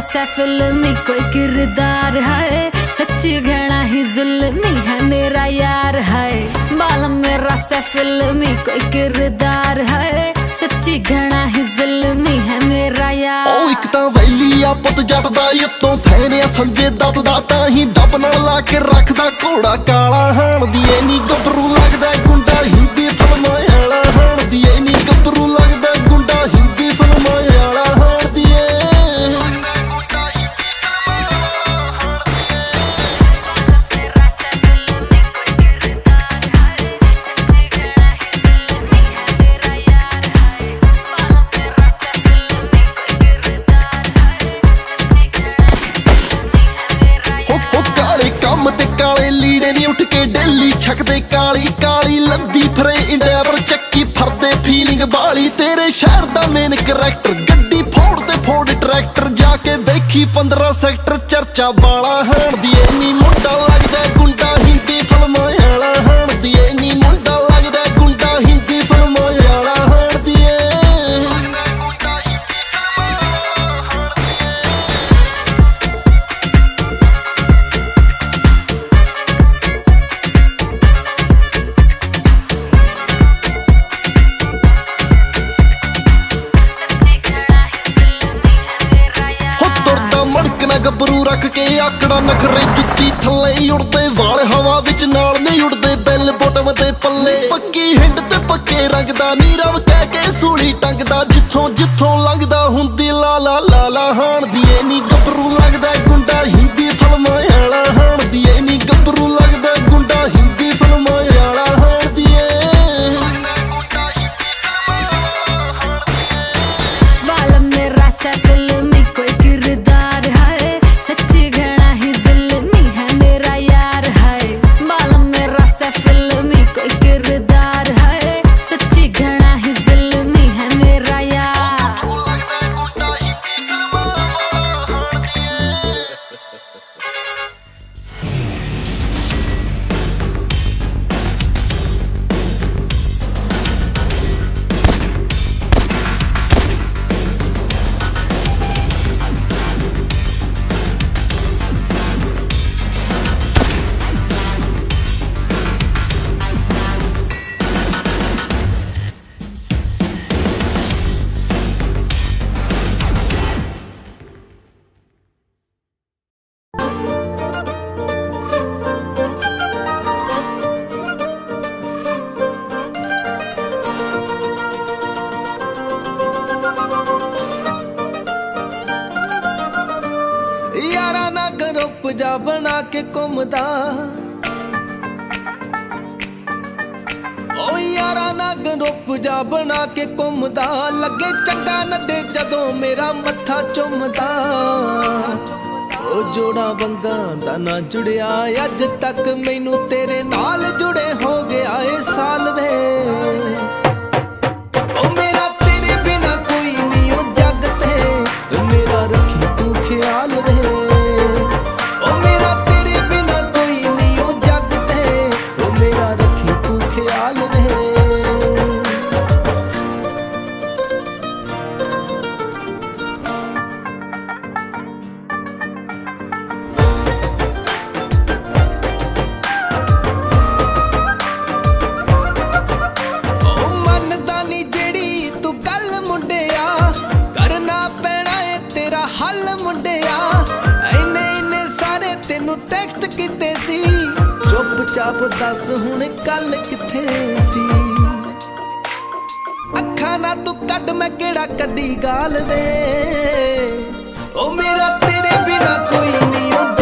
ਸਫਲ ਮੇ ਕੋਈ ਕਿਰਦਾਰ ਹੈ। ਸੱਚ ਘਣਾ ਹੀ ਜ਼ੁਲਮੀ ਹੈ, ਮੇਰਾ ਯਾਰ ਹੈ। ਬਾਲ ਮੇਰਾ ਸਫਲ ਮੇ ਕੋਈ ਕਿਰਦਾਰ ਹੈ। ਸੱਚੀ ਘਣਾ ਹੀ ਜ਼ੁਲਮੀ ਹੈ, ਮੇਰਾ ਯਾਰ ਉਹ ਇੱਕ ਤਾਂ ਵੈਲੀ ਆ ਪੁੱਤ, ਜੱਟ ਦਾ ਉੱਤੋਂ ਫੈਨਿਆ ਸੰਜੇ ਦੱਤ ਦਾ ਤਾਂ ਹੀ ਡੱਬ ਨਾਲ ਲਾ ਕੇ ਰੱਖਦਾ ਘੋੜਾ ਕਾਲਾ ਹਾਣ ਦੀ ਕਾਲੇ ਨਹੀਂ ਉੱਠ ਕੇ ਡੇਲੀ ਛਕਦੇ ਕਾਲੀ ਕਾਲੀ ਲੱਦੀ ਫਰੇ ਇੰਡੀਆ ਚੱਕੀ ਫਰਦੇ ਫੀਲਿੰਗ ਬਾਲੀ ਤੇਰੇ ਸ਼ਹਿਰ ਦਾ ਮੇਨ ਕਰੈਕਟਰ ਗੱਡੀ ਫੋੜ ਤੇ ਫੋੜ ਟਰੈਕਟਰ ਜਾ ਕੇ ਵੇਖੀ 15 ਸੈਕਟਰ ਚਰਚਾ ਵਾਲਾ ਹਾਣ ਦੀ ਐਨੀ ਮੁੰਡਾ ਲੱਗਦਾ ਰੱਖ ਕੇ ਆਕੜਾ ਨਖਰੇ ਜੁੱਤੀ ਥੱਲੇ ਹੀ ਉੜਦੇ ਵਾਲ ਹਵਾ ਵਿੱਚ ਨਾਲ ਨਹੀਂ ਉੜਦੇ ਬੈਲ ਬੋਟਮ ਤੇ ਪੱਲੇ। ਪੱਕੀ ਹਿੰਡ ਤੇ ਪੱਕੇ ਰੰਗ ਦਾ ਨੀਰਵ ਕਹਿ ਕੇ ਸੂਲੀ ਟੰਗਦਾ, ਜਿੱਥੋਂ ਜਿੱਥੋਂ ਲੰਘਦਾ ਹੁੰਦਾ। ਜਾ ਬਣਾ ਕੇ ਘੁੰਮਦਾ। ਓ ਯਾਰਾ ਨਾ ਗਰੁੱਪ ਜਾ, ਬਣਾ ਕੇ ਘੁੰਮਦਾ। ਲੱਗੇ ਚੰਗਾ ਨੱਡੇ ਜਦੋਂ ਮੇਰਾ ਮੱਥਾ ਚੁੰਮਦਾ। ਓ ਜੋੜਾ ਵੰਗਾਂ ਦਾ ਨਾ ਜੁੜਿਆ, ਅੱਜ ਤੱਕ ਮੈਨੂੰ ਤੇਰੇ ਨਾਲ ਜੁੜੇ ਹੋ ਗਿਆ ਏ ਸਾਲ ਵੇ। ਸਾਰੇ ਟੈਕਸਟ ਕੀਤੇ ਸੀ? ਚੁੱਪ ਚੁੱਪਚਾਪ ਦੱਸ ਹੁਣ ਕੱਲ ਕਿੱਥੇ ਸੀ? ਅੱਖਾਂ ਨਾ ਤੂੰ ਕੱਢ ਮੈਂ ਕਿਹੜਾ ਕੱਢੀ ਗਾਲ ਵੇ? ਉਹ ਮੇਰਾ ਤੇਰੇ ਬਿਨਾ ਕੋਈ ਨਹੀਂ, ਉਹ